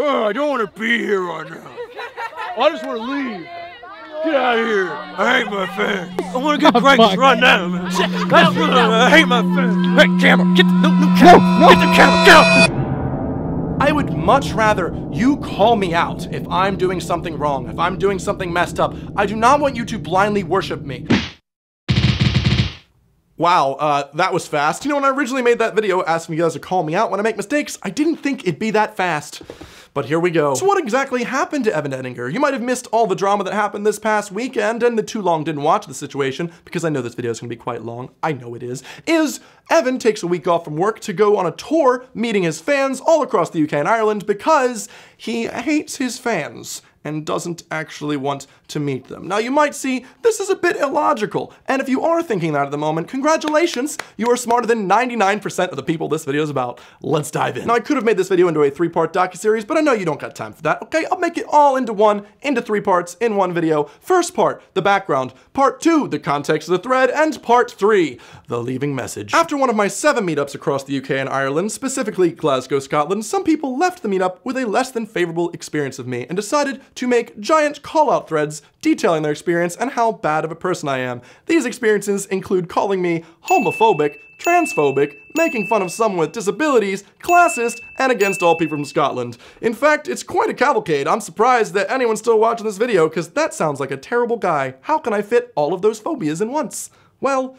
Oh, I don't want to be here right now. I just want to leave. Get out of here. I hate my fans. I want to get pregnant right now, man. That's what I, I hate my fans. Hey, camera, get the, no, no, camera. Get the camera, get out. I would much rather you call me out if I'm doing something wrong, if I'm doing something messed up. I do not want you to blindly worship me. Wow, uh, that was fast. You know, when I originally made that video asking you guys to call me out when I make mistakes, I didn't think it'd be that fast. But here we go. So what exactly happened to Evan Edinger? You might have missed all the drama that happened this past weekend, and the too long didn't watch the situation, because I know this video is gonna be quite long. I know it is. Is Evan takes a week off from work to go on a tour meeting his fans all across the UK and Ireland because he hates his fans and doesn't actually want to meet them. Now you might see this is a bit illogical, and if you are thinking that at the moment, congratulations, you are smarter than 99% of the people this video is about. Let's dive in. Now I could have made this video into a three-part docu-series, but I know you don't got time for that, okay? I'll make it all into one, into three parts, in one video. First part, the background. Part two, the context of the thread, and part three, the leaving message. After one of my seven meetups across the UK and Ireland, specifically Glasgow, Scotland, some people left the meetup with a less than favorable experience of me and decided to make giant call-out threads detailing their experience and how bad of a person I am. These experiences include calling me homophobic, transphobic, making fun of someone with disabilities, classist, and against all people from Scotland. In fact, it's quite a cavalcade. I'm surprised that anyone's still watching this video because that sounds like a terrible guy. How can I fit all of those phobias in once? Well,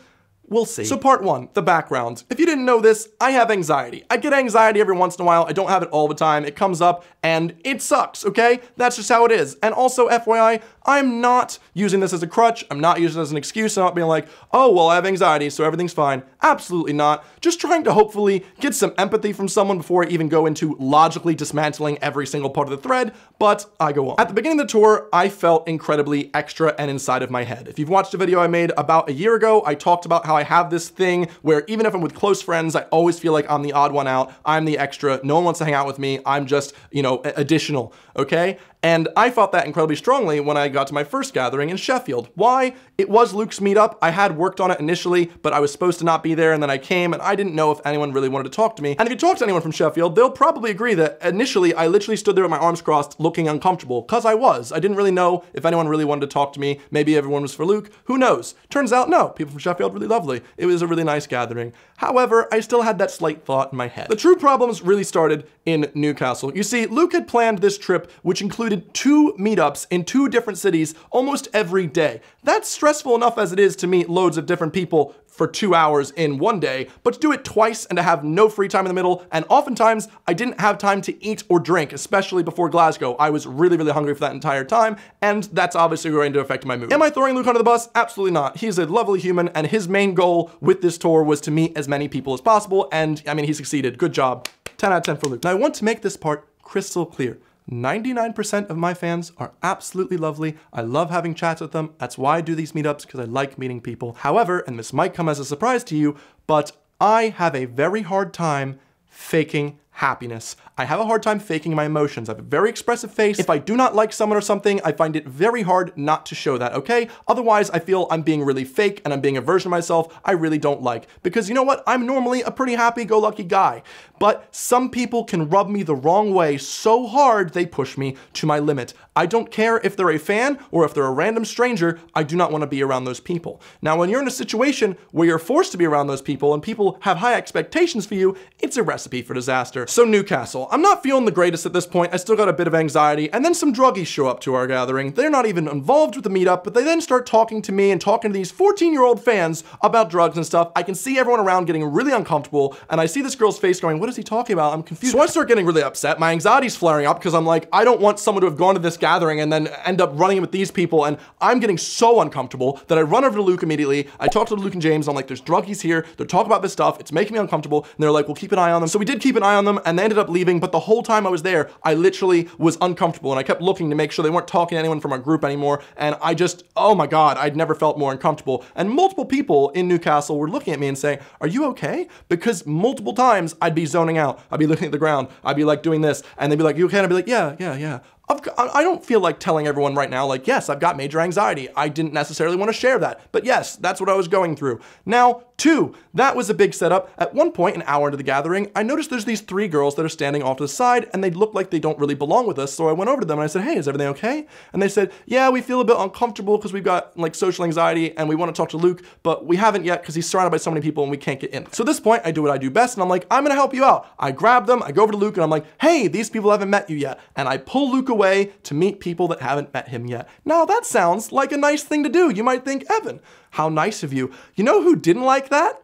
We'll see. So part one, the background. If you didn't know this, I have anxiety. I get anxiety every once in a while. I don't have it all the time. It comes up and it sucks, okay? That's just how it is. And also, FYI, I'm not using this as a crutch. I'm not using it as an excuse. I'm not being like, oh, well, I have anxiety, so everything's fine. Absolutely not. Just trying to hopefully get some empathy from someone before I even go into logically dismantling every single part of the thread, but I go on. At the beginning of the tour, I felt incredibly extra and inside of my head. If you've watched a video I made about a year ago, I talked about how I have this thing where even if I'm with close friends, I always feel like I'm the odd one out. I'm the extra. No one wants to hang out with me. I'm just, you know, additional, okay? And I felt that incredibly strongly when I got to my first gathering in Sheffield. Why? It was Luke's meetup. I had worked on it initially, but I was supposed to not be there, and then I came, and I didn't know if anyone really wanted to talk to me. And if you talk to anyone from Sheffield, they'll probably agree that initially I literally stood there with my arms crossed, looking uncomfortable, because I was. I didn't really know if anyone really wanted to talk to me. Maybe everyone was for Luke. Who knows? Turns out, no. People from Sheffield really lovely. It was a really nice gathering. However, I still had that slight thought in my head. The true problems really started in Newcastle. You see, Luke had planned this trip, which included two meetups in two different cities almost every day. That's stressful enough as it is to meet loads of different people for two hours in one day, but to do it twice and to have no free time in the middle, and oftentimes I didn't have time to eat or drink, especially before Glasgow. I was really, really hungry for that entire time, and that's obviously going to affect my mood. Am I throwing Luke under the bus? Absolutely not. He's a lovely human, and his main goal with this tour was to meet as many people as possible, and I mean, he succeeded. Good job. 10 out of 10 for Luke. Now I want to make this part crystal clear. 99% of my fans are absolutely lovely. I love having chats with them. That's why I do these meetups, because I like meeting people. However, and this might come as a surprise to you, but I have a very hard time faking happiness. I have a hard time faking my emotions. I have a very expressive face. If I do not like someone or something, I find it very hard not to show that, okay? Otherwise, I feel I'm being really fake and I'm being a version of myself I really don't like. Because you know what? I'm normally a pretty happy-go-lucky guy. But some people can rub me the wrong way so hard they push me to my limit. I don't care if they're a fan or if they're a random stranger, I do not want to be around those people. Now, when you're in a situation where you're forced to be around those people and people have high expectations for you, it's a recipe for disaster. So Newcastle, I'm not feeling the greatest at this point. I still got a bit of anxiety. And then some druggies show up to our gathering. They're not even involved with the meetup, but they then start talking to me and talking to these 14 year old fans about drugs and stuff. I can see everyone around getting really uncomfortable. And I see this girl's face going, what is he talking about? I'm confused. So I start getting really upset. My anxiety's flaring up because I'm like, I don't want someone to have gone to this gathering and then end up running with these people. And I'm getting so uncomfortable that I run over to Luke immediately. I talk to Luke and James. I'm like, there's druggies here. They're talking about this stuff. It's making me uncomfortable. And they're like, we'll keep an eye on them. So we did keep an eye on them and they ended up leaving. But the whole time I was there, I literally was uncomfortable and I kept looking to make sure they weren't talking to anyone from our group anymore. And I just, oh my God, I'd never felt more uncomfortable. And multiple people in Newcastle were looking at me and saying, are you okay? Because multiple times I'd be zoning out. I'd be looking at the ground. I'd be like doing this and they'd be like, you okay? And I'd be like, yeah, yeah, yeah. I don't feel like telling everyone right now, like, yes, I've got major anxiety. I didn't necessarily want to share that. But yes, that's what I was going through. Now, two, that was a big setup. At one point, an hour into the gathering, I noticed there's these three girls that are standing off to the side and they look like they don't really belong with us. So I went over to them and I said, hey, is everything okay? And they said, yeah, we feel a bit uncomfortable because we've got like social anxiety and we want to talk to Luke, but we haven't yet because he's surrounded by so many people and we can't get in. So at this point, I do what I do best and I'm like, I'm going to help you out. I grab them, I go over to Luke and I'm like, hey, these people haven't met you yet. And I pull Luke away to meet people that haven't met him yet. Now that sounds like a nice thing to do. You might think, Evan, how nice of you. You know who didn't like that?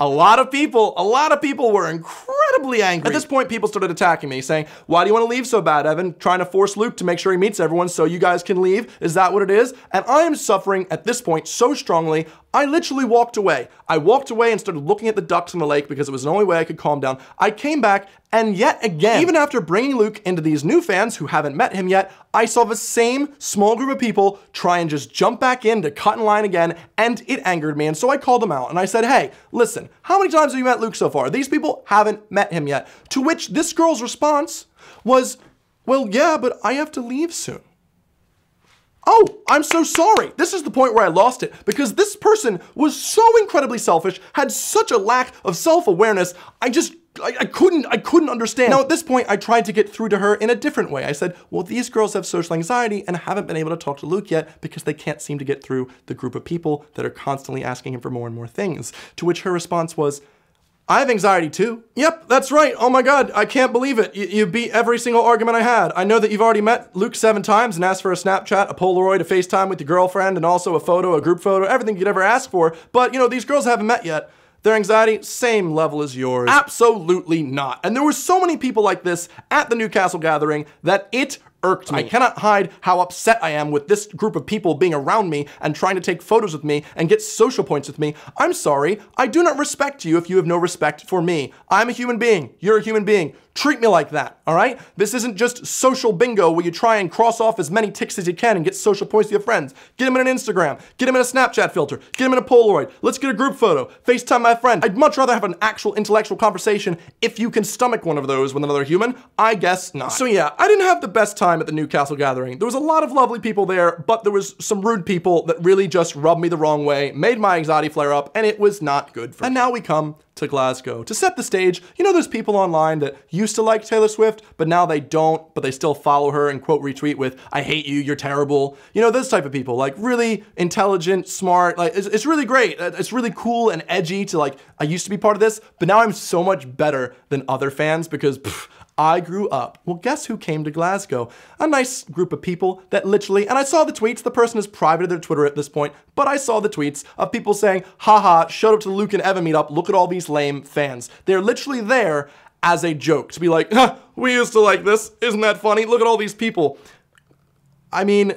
A lot of people, a lot of people were incredibly angry. At this point, people started attacking me, saying, Why do you want to leave so bad, Evan? Trying to force Luke to make sure he meets everyone so you guys can leave? Is that what it is? And I am suffering at this point so strongly, I literally walked away. I walked away and started looking at the ducks in the lake because it was the only way I could calm down. I came back, and yet again, even after bringing Luke into these new fans who haven't met him yet, I saw the same small group of people try and just jump back in to cut in line again, and it angered me. And so I called them out and I said, Hey, listen, how many times have you met Luke so far? These people haven't met him yet. To which this girl's response was, Well, yeah, but I have to leave soon. Oh, I'm so sorry. This is the point where I lost it because this person was so incredibly selfish, had such a lack of self-awareness. I just I, I couldn't I couldn't understand. Now at this point I tried to get through to her in a different way. I said, "Well, these girls have social anxiety and haven't been able to talk to Luke yet because they can't seem to get through the group of people that are constantly asking him for more and more things." To which her response was, I have anxiety too. Yep, that's right. Oh my god, I can't believe it. You, you beat every single argument I had. I know that you've already met Luke seven times and asked for a Snapchat, a Polaroid, a FaceTime with your girlfriend, and also a photo, a group photo, everything you could ever ask for. But, you know, these girls haven't met yet. Their anxiety, same level as yours. Absolutely not. And there were so many people like this at the Newcastle gathering that it irked me. I cannot hide how upset I am with this group of people being around me and trying to take photos with me and get social points with me. I'm sorry. I do not respect you if you have no respect for me. I'm a human being. You're a human being. Treat me like that, all right? This isn't just social bingo where you try and cross off as many ticks as you can and get social points with your friends. Get them in an Instagram. Get them in a Snapchat filter. Get them in a Polaroid. Let's get a group photo. FaceTime my friend. I'd much rather have an actual intellectual conversation if you can stomach one of those with another human. I guess not. So yeah, I didn't have the best time at the Newcastle gathering. There was a lot of lovely people there, but there was some rude people that really just rubbed me the wrong way, made my anxiety flare up, and it was not good for me. And now we come to Glasgow. To set the stage, you know those people online that used to like Taylor Swift, but now they don't, but they still follow her and quote retweet with, I hate you, you're terrible. You know, those type of people, like really intelligent, smart, like it's, it's really great. It's really cool and edgy to like, I used to be part of this, but now I'm so much better than other fans because pff, I grew up. Well, guess who came to Glasgow? A nice group of people that literally, and I saw the tweets, the person is private their Twitter at this point, but I saw the tweets of people saying, haha, showed up to the Luke and Evan meetup, look at all these lame fans. They're literally there as a joke to be like, huh, we used to like this, isn't that funny? Look at all these people. I mean,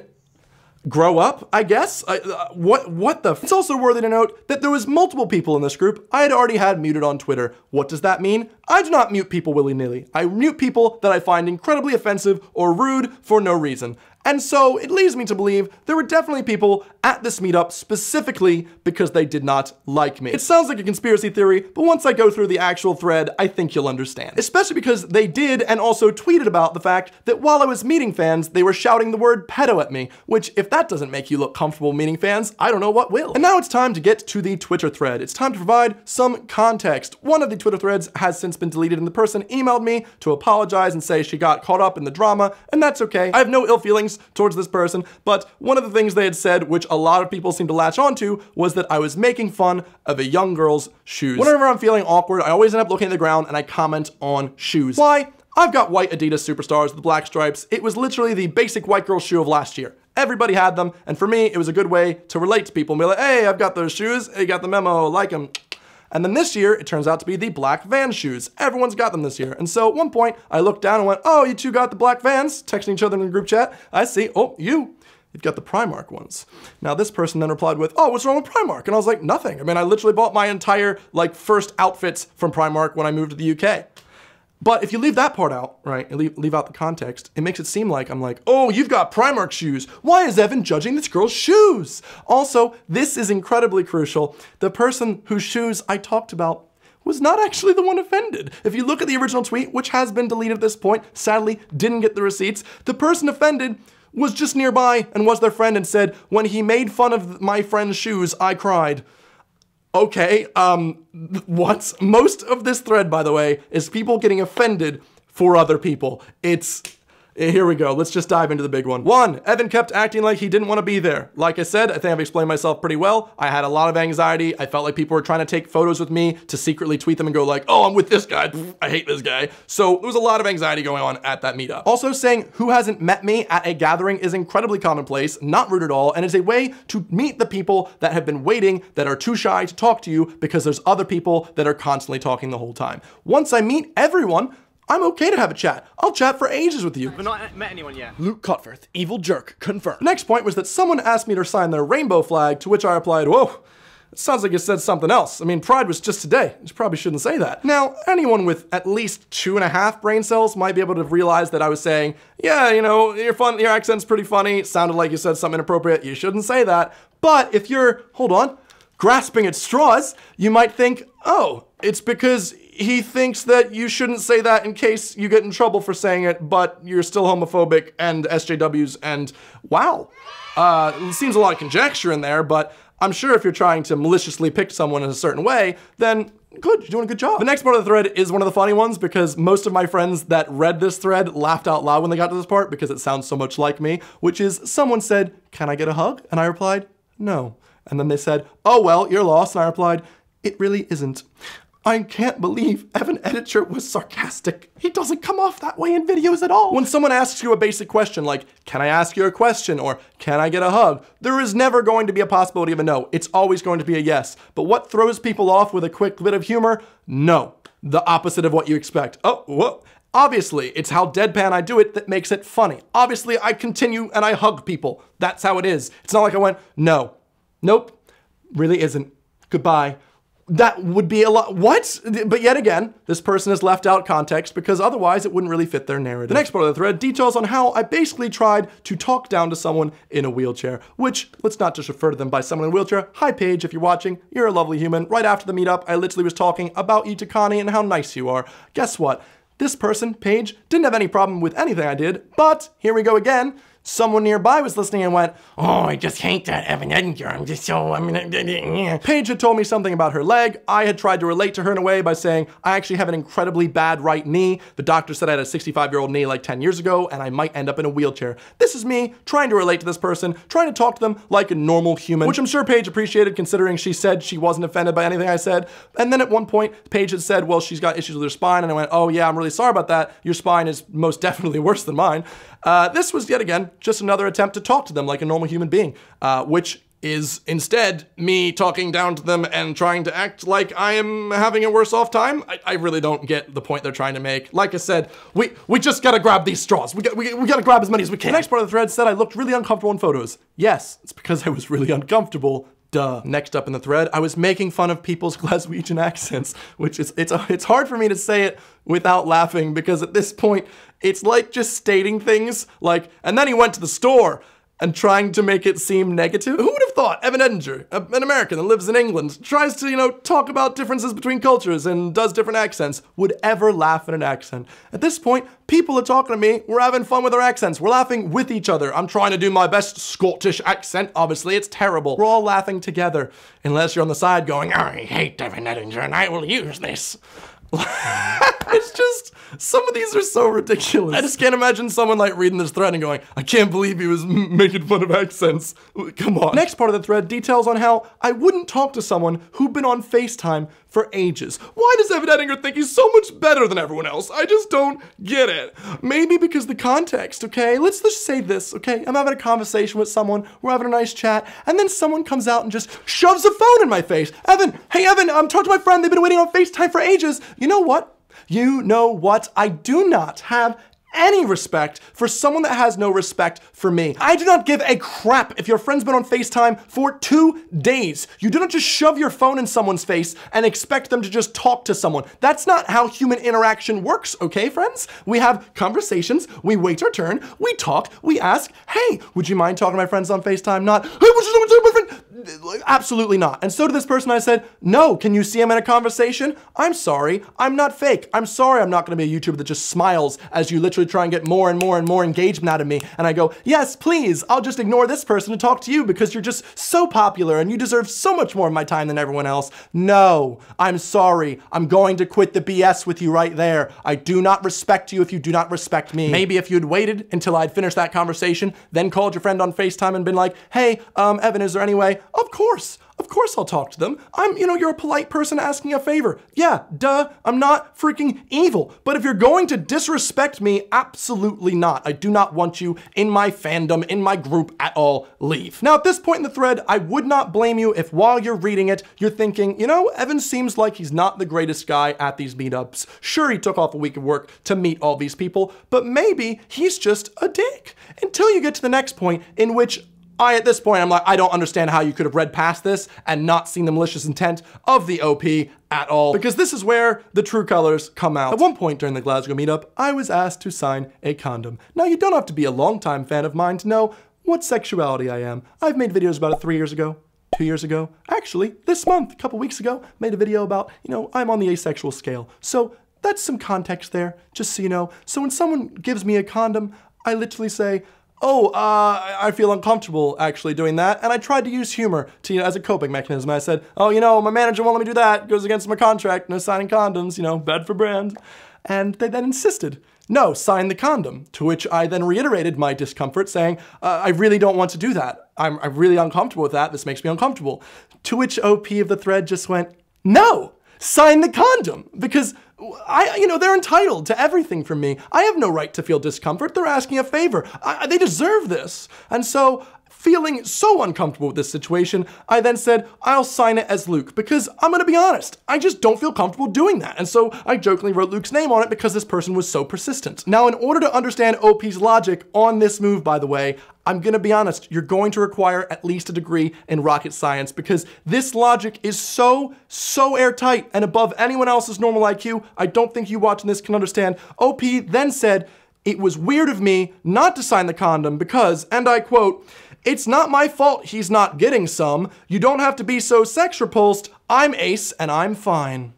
grow up, I guess. I, uh, what what the? It's also worthy to note that there was multiple people in this group I had already had muted on Twitter. What does that mean? I do not mute people willy-nilly. I mute people that I find incredibly offensive or rude for no reason. And so it leads me to believe there were definitely people at this meetup specifically because they did not like me. It sounds like a conspiracy theory, but once I go through the actual thread, I think you'll understand. Especially because they did and also tweeted about the fact that while I was meeting fans, they were shouting the word pedo at me, which if that doesn't make you look comfortable meeting fans, I don't know what will. And now it's time to get to the Twitter thread. It's time to provide some context. One of the Twitter threads has since been deleted and the person emailed me to apologize and say she got caught up in the drama, and that's okay. I have no ill feelings towards this person, but one of the things they had said, which a lot of people seem to latch onto, was that I was making fun of a young girl's shoes. Whenever I'm feeling awkward, I always end up looking at the ground and I comment on shoes. Why? I've got white Adidas Superstars with black stripes. It was literally the basic white girl shoe of last year. Everybody had them, and for me, it was a good way to relate to people and be like, hey, I've got those shoes, hey, got the memo, like them. And then this year, it turns out to be the black van shoes. Everyone's got them this year. And so at one point, I looked down and went, oh, you two got the black vans? Texting each other in the group chat. I see, oh, you. You've got the Primark ones. Now this person then replied with, oh, what's wrong with Primark? And I was like, nothing. I mean, I literally bought my entire, like, first outfits from Primark when I moved to the UK. But if you leave that part out, right, leave, leave out the context, it makes it seem like I'm like, oh, you've got Primark shoes. Why is Evan judging this girl's shoes? Also, this is incredibly crucial. The person whose shoes I talked about was not actually the one offended. If you look at the original tweet, which has been deleted at this point, sadly didn't get the receipts, the person offended was just nearby and was their friend and said, when he made fun of my friend's shoes, I cried. Okay, um, what? Most of this thread, by the way, is people getting offended for other people. It's Eh, here we go. Let's just dive into the big one. One, Evan kept acting like he didn't want to be there. Like I said, I think I've explained myself pretty well. I had a lot of anxiety. I felt like people were trying to take photos with me to secretly tweet them and go like, oh, I'm with this guy. I hate this guy. So there was a lot of anxiety going on at that meetup. Also saying who hasn't met me at a gathering is incredibly commonplace, not rude at all, and is a way to meet the people that have been waiting that are too shy to talk to you because there's other people that are constantly talking the whole time. Once I meet everyone, I'm okay to have a chat. I'll chat for ages with you. We've not met anyone yet. Luke Cutforth, evil jerk, confirmed. Next point was that someone asked me to sign their rainbow flag, to which I replied, whoa, it sounds like you said something else. I mean, Pride was just today. You probably shouldn't say that. Now, anyone with at least two and a half brain cells might be able to realize that I was saying, yeah, you know, your fun, your accent's pretty funny. It sounded like you said something inappropriate. You shouldn't say that. But if you're, hold on, grasping at straws, you might think, oh, it's because he thinks that you shouldn't say that in case you get in trouble for saying it, but you're still homophobic and SJWs and wow. Uh, seems a lot of conjecture in there, but I'm sure if you're trying to maliciously pick someone in a certain way, then good, you're doing a good job. The next part of the thread is one of the funny ones because most of my friends that read this thread laughed out loud when they got to this part because it sounds so much like me, which is someone said, can I get a hug? And I replied, no. And then they said, oh well, you're lost. And I replied, it really isn't. I can't believe Evan Edinger was sarcastic. He doesn't come off that way in videos at all. When someone asks you a basic question like, can I ask you a question or can I get a hug? There is never going to be a possibility of a no. It's always going to be a yes. But what throws people off with a quick bit of humor? No. The opposite of what you expect. Oh, whoa. Obviously, it's how deadpan I do it that makes it funny. Obviously, I continue and I hug people. That's how it is. It's not like I went, no. Nope. Really isn't. Goodbye that would be a lot. What? But yet again, this person has left out context because otherwise it wouldn't really fit their narrative. The next part of the thread details on how I basically tried to talk down to someone in a wheelchair, which let's not just refer to them by someone in a wheelchair. Hi, Paige, if you're watching, you're a lovely human. Right after the meetup, I literally was talking about Itakani and how nice you are. Guess what? This person, Paige, didn't have any problem with anything I did, but here we go again someone nearby was listening and went, Oh, I just hate that Evan Edinger. I'm just so, I mean, Paige had told me something about her leg. I had tried to relate to her in a way by saying, I actually have an incredibly bad right knee. The doctor said I had a 65 year old knee like 10 years ago, and I might end up in a wheelchair. This is me trying to relate to this person, trying to talk to them like a normal human, which I'm sure Paige appreciated considering she said she wasn't offended by anything I said. And then at one point, Paige had said, Well, she's got issues with her spine. And I went, Oh, yeah, I'm really sorry about that. Your spine is most definitely worse than mine. Uh, this was yet again just another attempt to talk to them like a normal human being, uh, which is instead me talking down to them and trying to act like I am having a worse off time. I, I, really don't get the point they're trying to make. Like I said, we we just gotta grab these straws. We, got, we, we gotta grab as many as we can. The next part of the thread said I looked really uncomfortable in photos. Yes, it's because I was really uncomfortable. Duh. Next up in the thread, I was making fun of people's Glaswegian accents, which is it's it's hard for me to say it without laughing because at this point it's like just stating things like, and then he went to the store and trying to make it seem negative. Who would have thought Evan Edinger, an American that lives in England, tries to, you know, talk about differences between cultures and does different accents, would ever laugh at an accent? At this point, people are talking to me, we're having fun with our accents, we're laughing with each other. I'm trying to do my best Scottish accent, obviously, it's terrible. We're all laughing together, unless you're on the side going, I hate Evan Edinger and I will use this. it's just some of these are so ridiculous. I just can't imagine someone like reading this thread and going, I can't believe he was making fun of accents. Come on. Next part of the thread details on how I wouldn't talk to someone who'd been on FaceTime for ages. Why does Evan Edinger think he's so much better than everyone else? I just don't get it. Maybe because the context, okay? Let's just say this, okay? I'm having a conversation with someone, we're having a nice chat, and then someone comes out and just shoves a phone in my face. Evan, hey Evan, um, I'm talking to my friend, they've been waiting on FaceTime for ages. You know what? You know what? I do not have any respect for someone that has no respect for me. I do not give a crap if your friend's been on FaceTime for two days. You do not just shove your phone in someone's face and expect them to just talk to someone. That's not how human interaction works, okay, friends? We have conversations, we wait our turn, we talk, we ask, hey, would you mind talking to my friends on FaceTime? Not, hey, would you mind talking to my friend? Absolutely not. And so to this person, I said, No, can you see him in a conversation? I'm sorry, I'm not fake. I'm sorry I'm not gonna be a YouTuber that just smiles as you literally try and get more and more and more engagement out of me. And I go, Yes, please, I'll just ignore this person to talk to you because you're just so popular and you deserve so much more of my time than everyone else. No, I'm sorry. I'm going to quit the BS with you right there. I do not respect you if you do not respect me. Maybe if you'd waited until I'd finished that conversation, then called your friend on FaceTime and been like, Hey, um, Evan, is there any way? Of course. Of course I'll talk to them. I'm, you know, you're a polite person asking a favor. Yeah, duh, I'm not freaking evil. But if you're going to disrespect me, absolutely not. I do not want you in my fandom, in my group at all. Leave. Now, at this point in the thread, I would not blame you if while you're reading it, you're thinking, you know, Evan seems like he's not the greatest guy at these meetups. Sure, he took off a week of work to meet all these people, but maybe he's just a dick. Until you get to the next point in which I, at this point, I'm like, I don't understand how you could have read past this and not seen the malicious intent of the OP at all, because this is where the true colors come out. At one point during the Glasgow meetup, I was asked to sign a condom. Now, you don't have to be a longtime fan of mine to know what sexuality I am. I've made videos about it three years ago, two years ago. Actually, this month, a couple weeks ago, made a video about, you know, I'm on the asexual scale. So that's some context there, just so you know. So when someone gives me a condom, I literally say, oh, uh, I feel uncomfortable actually doing that. And I tried to use humor to, you know, as a coping mechanism. I said, oh, you know, my manager won't let me do that. Goes against my contract. No signing condoms, you know, bad for brand. And they then insisted, no, sign the condom. To which I then reiterated my discomfort, saying, uh, I really don't want to do that. I'm, I'm really uncomfortable with that. This makes me uncomfortable. To which OP of the thread just went, no, sign the condom. Because I, you know, they're entitled to everything from me. I have no right to feel discomfort. They're asking a favor. I, they deserve this. And so Feeling so uncomfortable with this situation, I then said, I'll sign it as Luke because I'm gonna be honest, I just don't feel comfortable doing that. And so I jokingly wrote Luke's name on it because this person was so persistent. Now, in order to understand OP's logic on this move, by the way, I'm gonna be honest, you're going to require at least a degree in rocket science because this logic is so, so airtight and above anyone else's normal IQ. I don't think you watching this can understand. OP then said, it was weird of me not to sign the condom because, and I quote, it's not my fault he's not getting some. You don't have to be so sex repulsed. I'm Ace and I'm fine.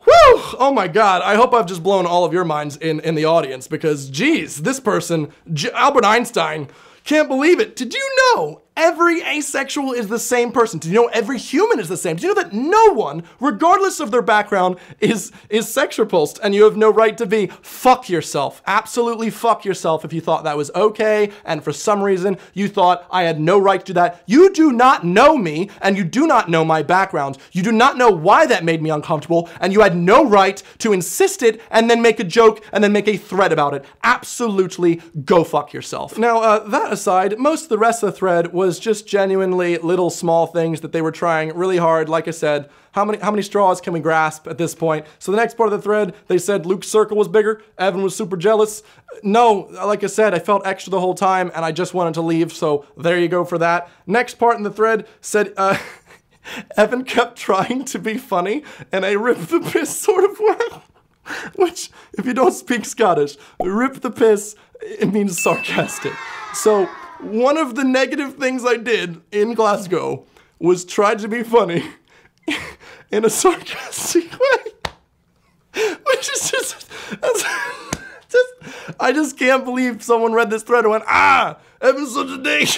Whew! Oh my god, I hope I've just blown all of your minds in, in the audience because, geez, this person, J Albert Einstein, can't believe it. Did you know every asexual is the same person? Did you know every human is the same? Did you know that no one, regardless of their background, is, is sex repulsed and you have no right to be? Fuck yourself. Absolutely fuck yourself if you thought that was okay and for some reason you thought I had no right to do that. You do not know me and you do not know my background. You do not know why that made me uncomfortable and you had no right to insist it and then make a joke and then make a thread about it. Absolutely go fuck yourself. Now, uh, that aside, most of the rest of the thread was just genuinely little small things that they were trying really hard. Like I said, how many how many straws can we grasp at this point? So the next part of the thread, they said Luke's circle was bigger. Evan was super jealous. No, like I said, I felt extra the whole time, and I just wanted to leave. So there you go for that. Next part in the thread said. Uh, Evan kept trying to be funny, and I ripped the piss sort of well. Which, if you don't speak Scottish, rip the piss, it means sarcastic. So, one of the negative things I did in Glasgow was try to be funny in a sarcastic way. Which is just, just, I just can't believe someone read this thread and went, ah, Evan's such a dick.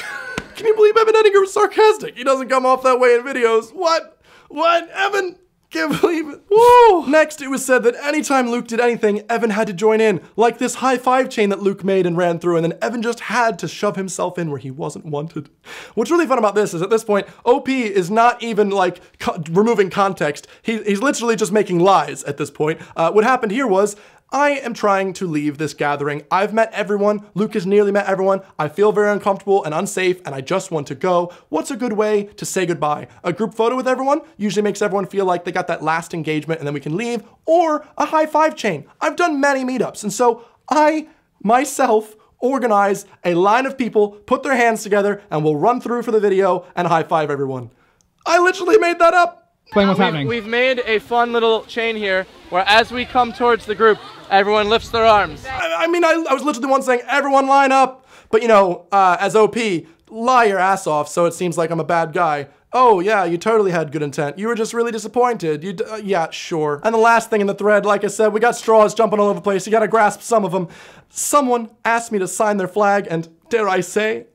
Can you believe Evan Edinger was sarcastic? He doesn't come off that way in videos. What? What? Evan? Can't believe it. Whoa! Next, it was said that anytime Luke did anything, Evan had to join in, like this high five chain that Luke made and ran through, and then Evan just had to shove himself in where he wasn't wanted. What's really fun about this is at this point, OP is not even like co removing context. He, he's literally just making lies at this point. Uh, what happened here was I am trying to leave this gathering. I've met everyone. Luke has nearly met everyone. I feel very uncomfortable and unsafe, and I just want to go. What's a good way to say goodbye? A group photo with everyone usually makes everyone feel like they got that last engagement and then we can leave, or a high five chain. I've done many meetups, and so I myself organize a line of people, put their hands together, and we'll run through for the video and high five everyone. I literally made that up. Explain what's we've, happening. We've made a fun little chain here where as we come towards the group, everyone lifts their arms. I, I mean, I, I, was literally the one saying, everyone line up. But you know, uh, as OP, lie your ass off so it seems like I'm a bad guy. Oh, yeah, you totally had good intent. You were just really disappointed. You, d- uh, yeah, sure. And the last thing in the thread, like I said, we got straws jumping all over the place. You gotta grasp some of them. Someone asked me to sign their flag, and dare I say,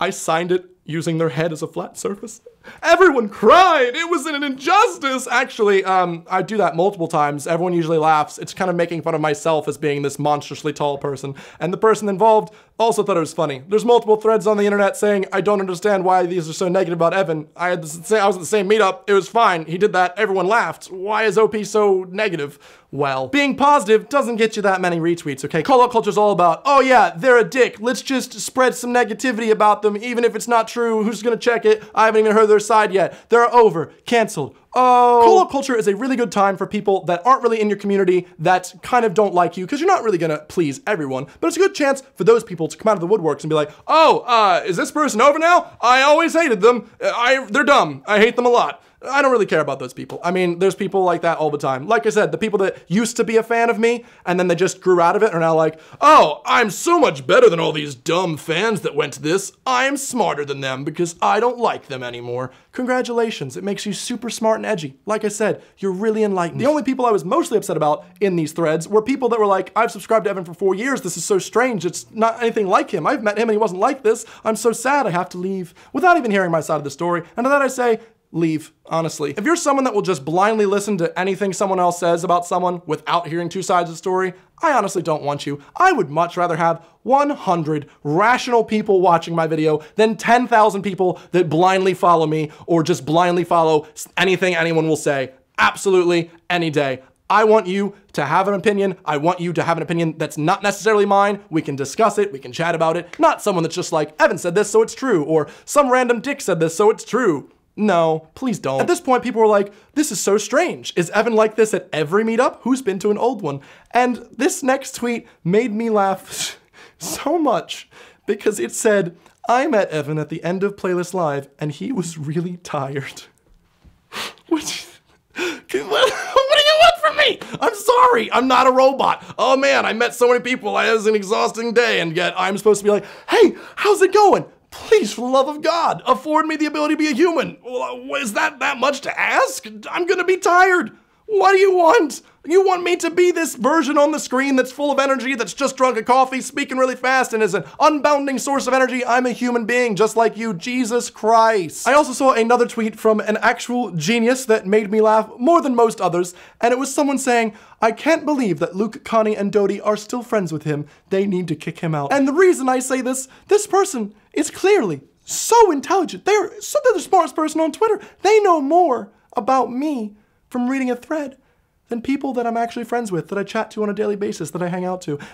I signed it using their head as a flat surface. Everyone cried. It was an injustice. Actually, um, I do that multiple times. Everyone usually laughs. It's kind of making fun of myself as being this monstrously tall person. And the person involved also thought it was funny. There's multiple threads on the internet saying, I don't understand why these are so negative about Evan. I had the, I was at the same meetup. It was fine. He did that. Everyone laughed. Why is OP so negative? Well, being positive doesn't get you that many retweets, okay? Call out culture is all about, oh yeah, they're a dick. Let's just spread some negativity about them, even if it's not true. Who's gonna check it? I haven't even heard their side yet. They're over, canceled. Oh. Call out culture is a really good time for people that aren't really in your community, that kind of don't like you, because you're not really gonna please everyone. But it's a good chance for those people to come out of the woodworks and be like, oh, uh, is this person over now? I always hated them. I, they're dumb. I hate them a lot. I don't really care about those people. I mean, there's people like that all the time. Like I said, the people that used to be a fan of me and then they just grew out of it are now like, oh, I'm so much better than all these dumb fans that went to this. I'm smarter than them because I don't like them anymore. Congratulations, it makes you super smart and edgy. Like I said, you're really enlightened. The only people I was mostly upset about in these threads were people that were like, I've subscribed to Evan for four years. This is so strange. It's not anything like him. I've met him and he wasn't like this. I'm so sad I have to leave without even hearing my side of the story. And to that I say, leave, honestly. If you're someone that will just blindly listen to anything someone else says about someone without hearing two sides of the story, I honestly don't want you. I would much rather have 100 rational people watching my video than 10,000 people that blindly follow me or just blindly follow anything anyone will say. Absolutely, any day. I want you to have an opinion. I want you to have an opinion that's not necessarily mine. We can discuss it. We can chat about it. Not someone that's just like, Evan said this, so it's true. Or some random dick said this, so it's true. No, please don't. At this point, people were like, this is so strange. Is Evan like this at every meetup? Who's been to an old one? And this next tweet made me laugh so much because it said, I met Evan at the end of Playlist Live and he was really tired. What? what do you want from me? I'm sorry, I'm not a robot. Oh man, I met so many people. I had an exhausting day, and yet I'm supposed to be like, hey, how's it going? Please, for the love of God, afford me the ability to be a human. Is that that much to ask? I'm gonna be tired. What do you want? You want me to be this version on the screen that's full of energy, that's just drunk a coffee, speaking really fast, and is an unbounding source of energy? I'm a human being just like you, Jesus Christ. I also saw another tweet from an actual genius that made me laugh more than most others, and it was someone saying, I can't believe that Luke, Connie, and Dodie are still friends with him. They need to kick him out. And the reason I say this, this person is clearly so intelligent. They're so they're the smartest person on Twitter. They know more about me from reading a thread than people that I'm actually friends with, that I chat to on a daily basis, that I hang out to.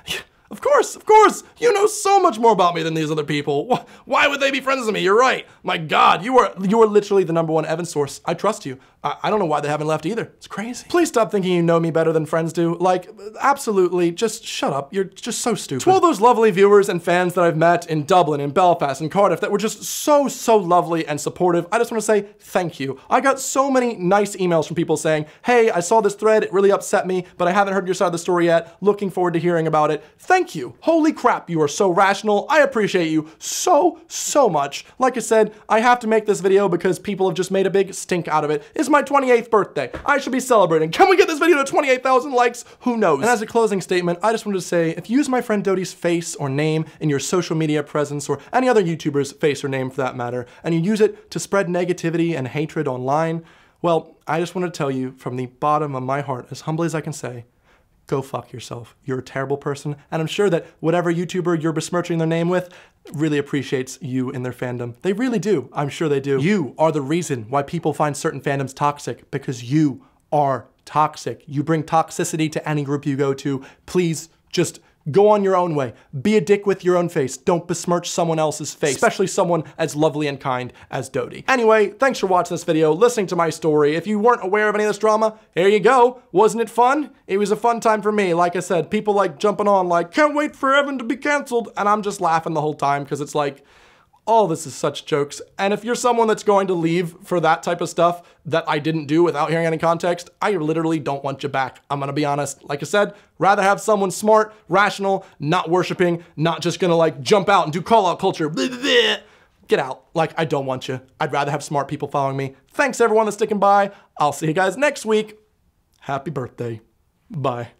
Of course, of course, you know so much more about me than these other people. Why would they be friends with me? You're right. My God, you are you are literally the number one Evan source. I trust you. I, I don't know why they haven't left either. It's crazy. Please stop thinking you know me better than friends do. Like, absolutely, just shut up. You're just so stupid. To all those lovely viewers and fans that I've met in Dublin, in Belfast, and Cardiff that were just so, so lovely and supportive, I just want to say thank you. I got so many nice emails from people saying, hey, I saw this thread, it really upset me, but I haven't heard your side of the story yet. Looking forward to hearing about it. Thank you. Holy crap, you are so rational. I appreciate you so, so much. Like I said, I have to make this video because people have just made a big stink out of it. It's my 28th birthday. I should be celebrating. Can we get this video to 28,000 likes? Who knows? And as a closing statement, I just wanted to say, if you use my friend Dodie's face or name in your social media presence or any other YouTuber's face or name for that matter, and you use it to spread negativity and hatred online, well, I just want to tell you from the bottom of my heart, as humbly as I can say, go fuck yourself. You're a terrible person, and I'm sure that whatever YouTuber you're besmirching their name with really appreciates you in their fandom. They really do. I'm sure they do. You are the reason why people find certain fandoms toxic, because you are toxic. You bring toxicity to any group you go to. Please just Go on your own way. Be a dick with your own face. Don't besmirch someone else's face, especially someone as lovely and kind as Dodie. Anyway, thanks for watching this video, listening to my story. If you weren't aware of any of this drama, here you go. Wasn't it fun? It was a fun time for me. Like I said, people like jumping on like, can't wait for Evan to be canceled. And I'm just laughing the whole time because it's like, all this is such jokes. And if you're someone that's going to leave for that type of stuff that I didn't do without hearing any context, I literally don't want you back. I'm gonna be honest. Like I said, rather have someone smart, rational, not worshiping, not just gonna like jump out and do call out culture. Blah, blah, blah. get out. Like, I don't want you. I'd rather have smart people following me. Thanks everyone that's sticking by. I'll see you guys next week. Happy birthday. Bye.